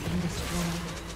Been destroyed.